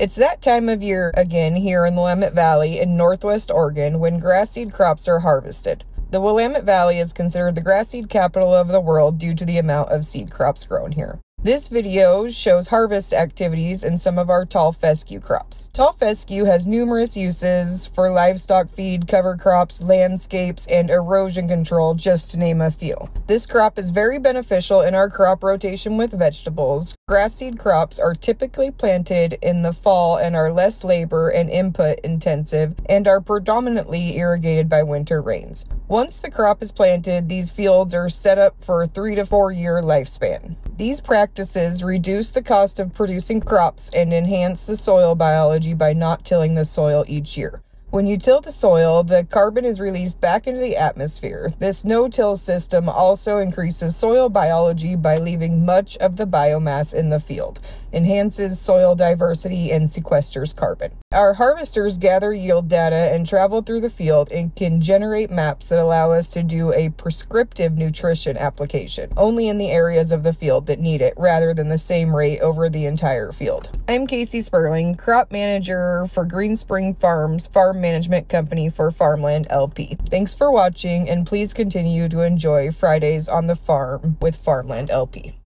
It's that time of year again here in the Willamette Valley in northwest Oregon when grass seed crops are harvested. The Willamette Valley is considered the grass seed capital of the world due to the amount of seed crops grown here. This video shows harvest activities in some of our tall fescue crops. Tall fescue has numerous uses for livestock feed, cover crops, landscapes, and erosion control, just to name a few. This crop is very beneficial in our crop rotation with vegetables. Grass seed crops are typically planted in the fall and are less labor and input intensive and are predominantly irrigated by winter rains. Once the crop is planted, these fields are set up for a three to four year lifespan. These practices reduce the cost of producing crops and enhance the soil biology by not tilling the soil each year. When you till the soil, the carbon is released back into the atmosphere. This no till system also increases soil biology by leaving much of the biomass in the field, enhances soil diversity, and sequesters carbon. Our harvesters gather yield data and travel through the field and can generate maps that allow us to do a prescriptive nutrition application only in the areas of the field that need it rather than the same rate over the entire field. I'm Kasie Sperling, crop manager for Green Spring Farms Farm management company for Farmland LP. Thanks for watching and please continue to enjoy Fridays on the farm with Farmland LP.